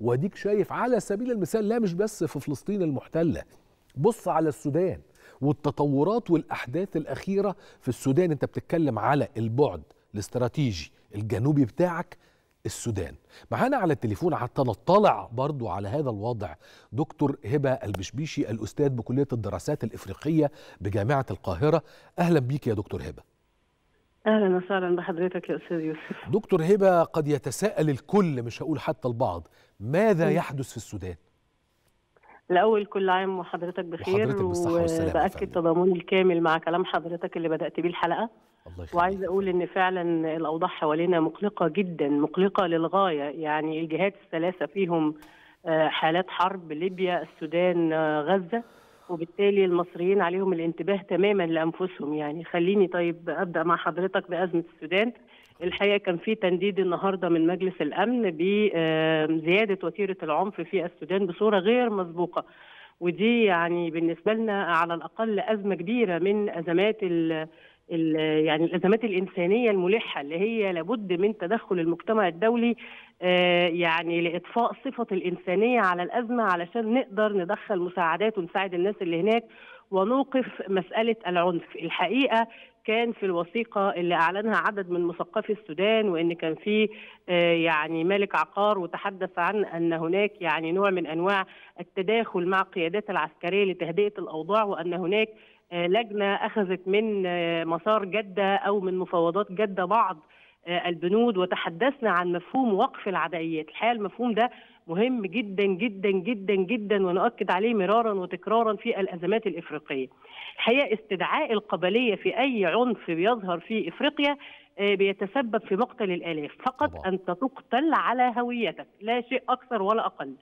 واديك شايف على سبيل المثال لا مش بس في فلسطين المحتلة بص على السودان والتطورات والأحداث الأخيرة في السودان. أنت بتتكلم على البعد الاستراتيجي الجنوبي بتاعك السودان. معانا على التليفون حتى نطلع برضو على هذا الوضع دكتور هبة البشبيشي الأستاذ بكلية الدراسات الإفريقية بجامعة القاهرة. أهلا بيك يا دكتور هبة. أهلا وسهلا بحضرتك يا أستاذ يوسف. دكتور هبة قد يتساءل الكل مش هقول حتى البعض ماذا يحدث في السودان؟ الأول كل عام وحضرتك بخير وحضرتك وبأكد. تضامني الكامل مع كلام حضرتك اللي بدأت بيه الحلقة. وعايزه أقول إن فعلا الأوضاع حوالينا مقلقة جدا مقلقة للغاية. يعني الجهات الثلاثة فيهم آه، حالات حرب ليبيا السودان آه، غزة. وبالتالي المصريين عليهم الانتباه تماما لأنفسهم. يعني خليني طيب أبدأ مع حضرتك بأزمة السودان. الحقيقة كان في تنديد النهارده من مجلس الأمن بزياده وتيرة العنف في السودان بصورة غير مسبوقة. ودي يعني بالنسبة لنا على الأقل أزمة كبيرة من أزمات يعني الأزمات الإنسانية الملحة اللي هي لابد من تدخل المجتمع الدولي آه، يعني لإطفاء صفة الإنسانية على الأزمة علشان نقدر ندخل مساعدات ونساعد الناس اللي هناك. ونوقف مسألة العنف. الحقيقة كان في الوثيقة اللي أعلنها عدد من مثقفي السودان وإن كان في آه، يعني مالك عقار وتحدث عن أن هناك يعني نوع من أنواع التداخل مع القيادات العسكرية لتهدئة الأوضاع وأن هناك آه، لجنة أخذت من آه، مسار جدة أو من مفاوضات جدة بعض البنود وتحدثنا عن مفهوم وقف العدائيات الحقيقة المفهوم ده مهم جدا جدا جدا جدا ونؤكد عليه مرارا وتكرارا في الأزمات الإفريقية. الحقيقة استدعاء القبلية في أي عنف بيظهر في إفريقيا آه، بيتسبب في مقتل الآلاف، فقط. انت تقتل على هويتك، لا شيء أكثر ولا أقل.